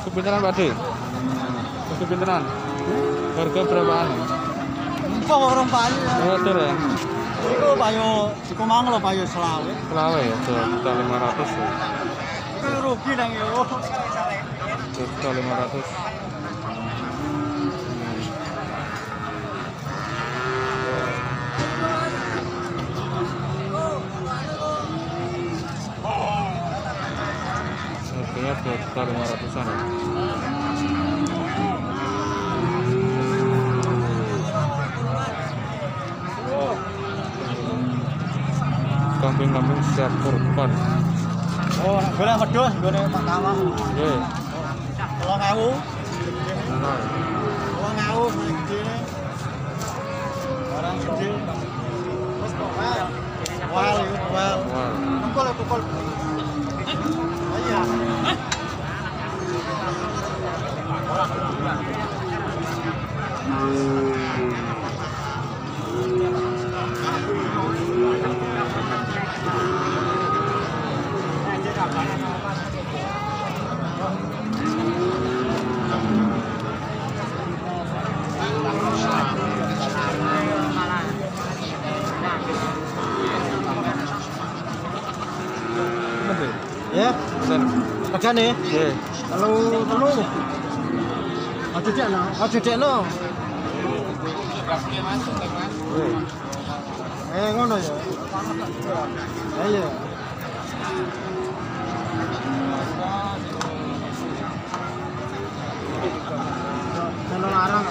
Rego pinteran Pak De? Rego pinteran? Harga berapaan? Kok orang payu ya? Oh, tur ya? Iku payu, iku mang lho payu selawe. Selawe ya, juta lima ratus ya. Iku rugi nang yo. Juta lima ratus. Ratusan ya. Kambing-kambing siap kurban. Oh, golek wedhus gone Pak Tawang. Oke, 2000. benar. 2000 gede. Barang gede. Wes kok wel. Wel, iku wel. Wah, Pukul, pukul. Oh iya. bener. Ya, Dan, regane ya, telu telu. Aja dekno, aja dekno. Eh ngono ya. Eh iya. Kalau larang.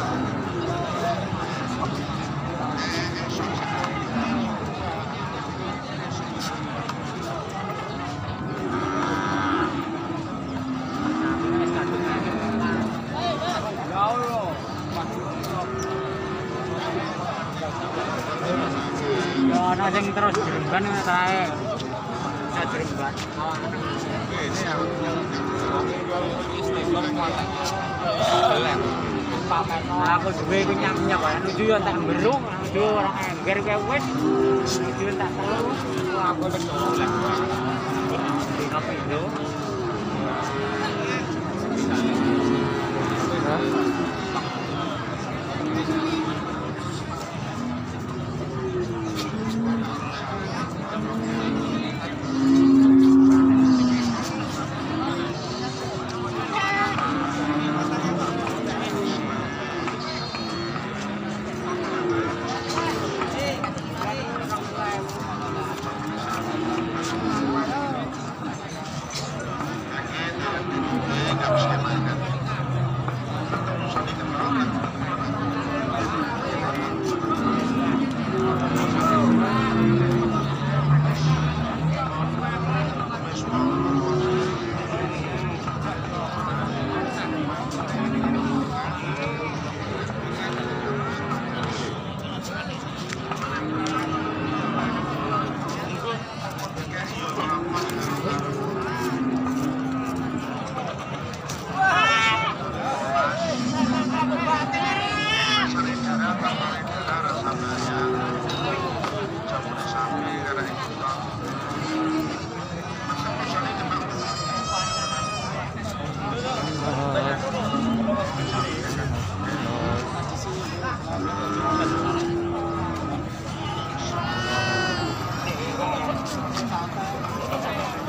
Ya ana sing terus jeremban ngono kae. Bisa jeremban. Aku duwe iku nyak-nyak wae nuju yo tak berung, nuju orang engger kae wis. Nuju tak telu. Aku wis. Hah? mesmo.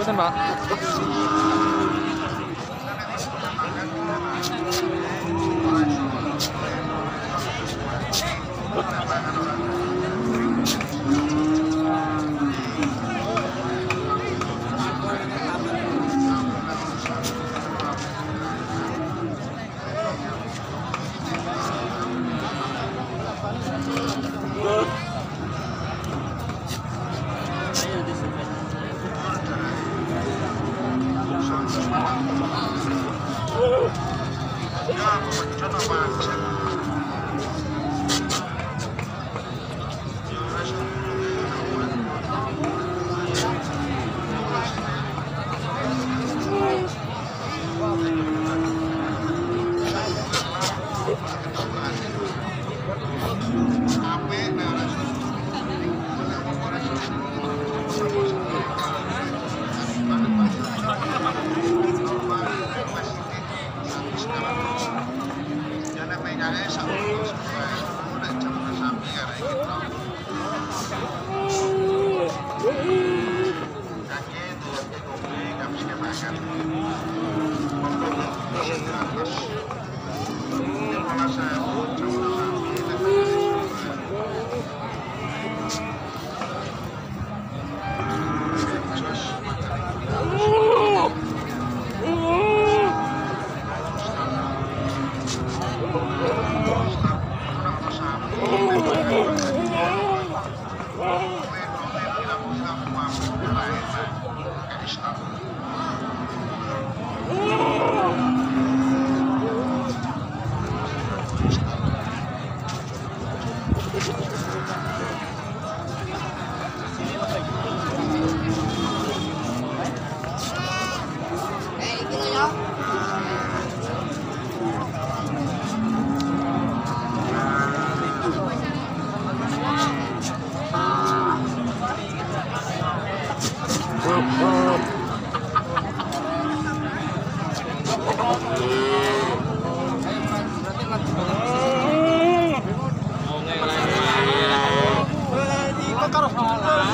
我在 Да, что там? А?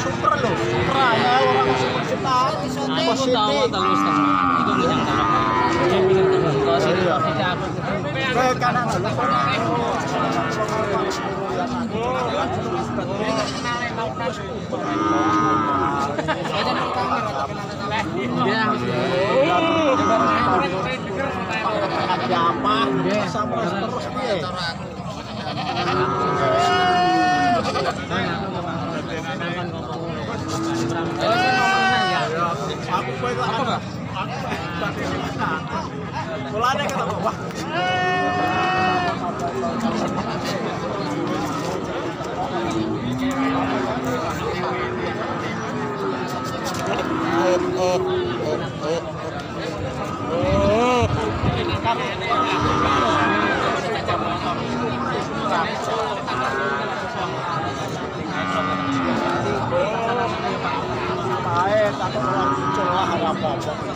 Super lo. Super ya orang super kita. Positif. Ke kanan lo. Siapa? Sama terus piye? Aku kowe kok apa? Mulane kata wah. Baik, aku ora muncul lah ora apa-apa. Kapan-kapan aja Pak. Kayak ngono